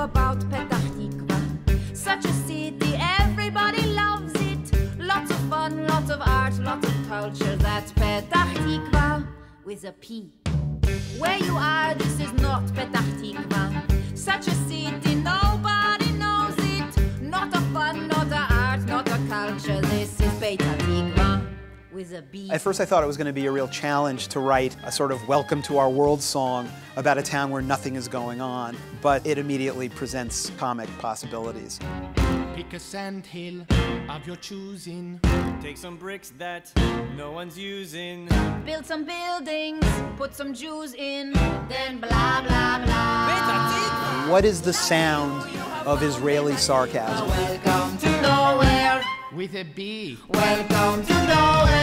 about Petah Tikva? Such a city, everybody loves it. Lots of fun, lots of art, lots of culture. That's Petah Tikva with a P. Where you are, this is not Petah Tikva. Such a city, nobody knows it. Not a fun, not a art, not a culture. This is Bet Hatikva with a B. At first, I thought it was going to be a real challenge to write a sort of welcome to our world song about a town where nothing is going on, but it immediately presents comic possibilities. Pick a sand hill of your choosing. Take some bricks that no one's using. Build some buildings, put some Jews in, then blah blah blah. What is the sound of Israeli sarcasm? Welcome to nowhere. With a B. Welcome to nowhere.